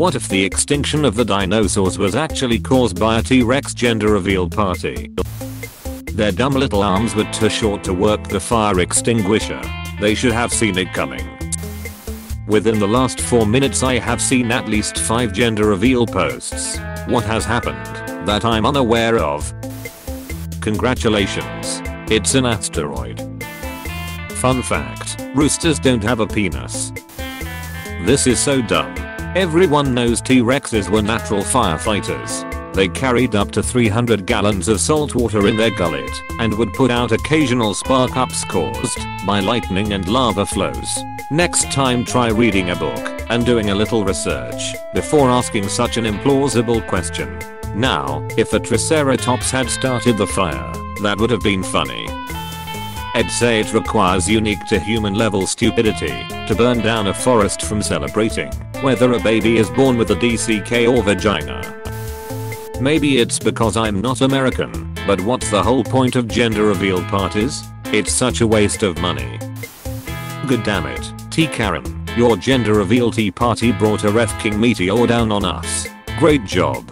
What if the extinction of the dinosaurs was actually caused by a T-Rex gender reveal party? Their dumb little arms were too short to work the fire extinguisher. They should have seen it coming. Within the last 4 minutes I have seen at least 5 gender reveal posts. What has happened that I'm unaware of? Congratulations. It's an asteroid. Fun fact, roosters don't have a penis. This is so dumb. Everyone knows T-Rexes were natural firefighters. They carried up to 300 gallons of salt water in their gullet and would put out occasional spark ups caused by lightning and lava flows. Next time try reading a book and doing a little research before asking such an implausible question. Now, if a triceratops had started the fire, that would have been funny. I'd say it requires unique to human level stupidity to burn down a forest from celebrating whether a baby is born with a DCK or vagina. Maybe it's because I'm not American, but what's the whole point of gender reveal parties? It's such a waste of money. Good damn it, T Karen, your gender reveal tea party brought a ref king meteor down on us. Great job.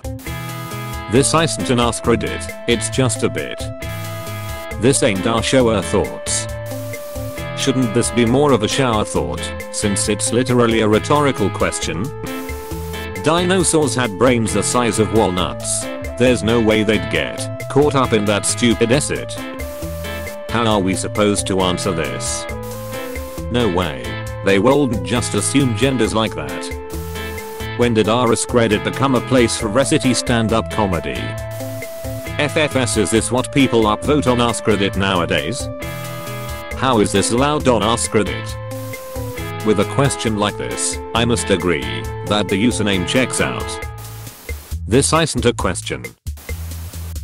This isn't an AskReddit, it's just a bit. This ain't our shower thoughts. Shouldn't this be more of a shower thought, since it's literally a rhetorical question? Dinosaurs had brains the size of walnuts. There's no way they'd get caught up in that stupid acid. How are we supposed to answer this? No way. They won't just assume genders like that. When did r/AskReddit become a place for recity stand-up comedy? FFS is this what people upvote on Ask Reddit nowadays? How is this allowed on Ask Reddit? With a question like this, I must agree that the username checks out. This isn't a question.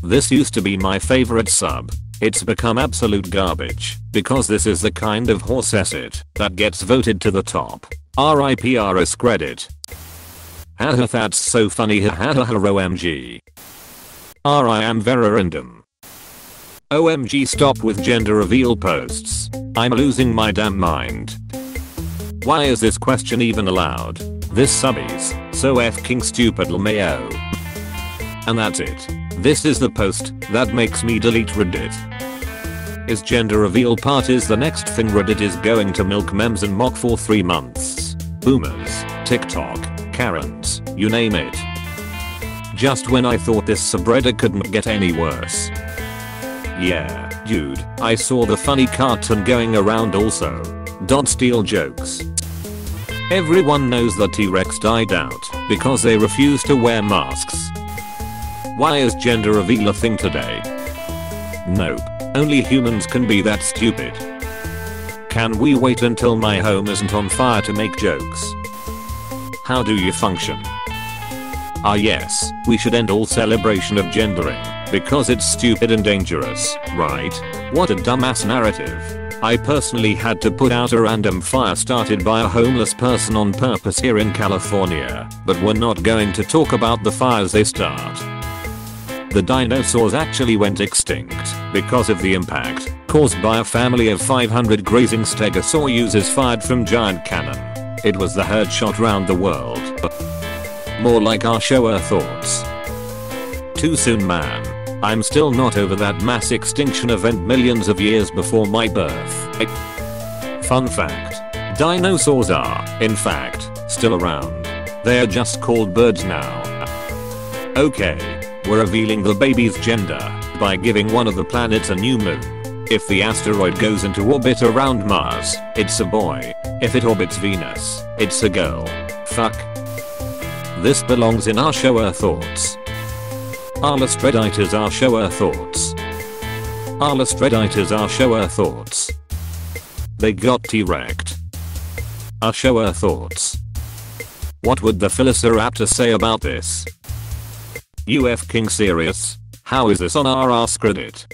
This used to be my favorite sub. It's become absolute garbage because this is the kind of horse asset that gets voted to the top. RIP r/AskReddit. Haha that's so funny haha OMG. R I am very random. OMG stop with gender reveal posts. I'm losing my damn mind. Why is this question even allowed? This subbies, so f-king stupid lmao. And that's it. This is the post that makes me delete Reddit. Is gender reveal parties the next thing Reddit is going to milk memes and mock for 3 months? Boomers, TikTok, Karens, you name it. Just when I thought this subreddit couldn't get any worse. Yeah, dude, I saw the funny cartoon going around also. Don't steal jokes. Everyone knows the T-Rex died out because they refuse to wear masks. Why is gender reveal a thing today? Nope, only humans can be that stupid. Can we wait until my home isn't on fire to make jokes? How do you function? Ah yes, we should end all celebration of gendering, because it's stupid and dangerous, right? What a dumbass narrative. I personally had to put out a random fire started by a homeless person on purpose here in California, but we're not going to talk about the fires they start. The dinosaurs actually went extinct because of the impact caused by a family of 500 grazing stegosaurus fired from giant cannon. It was the herd shot round the world. More like our shower thoughts. Too soon man. I'm still not over that mass extinction event millions of years before my birth. Fun fact. Dinosaurs are, in fact, still around. They're just called birds now. Okay. We're revealing the baby's gender by giving one of the planets a new moon. If the asteroid goes into orbit around Mars, it's a boy. If it orbits Venus, it's a girl. Fuck. This belongs in our shower thoughts. r/lostredditors our shower thoughts. r/lostredditors our shower thoughts. They got T-wrecked. Our shower thoughts. What would the Velociraptor say about this? UF King serious? How is this on our AskReddit?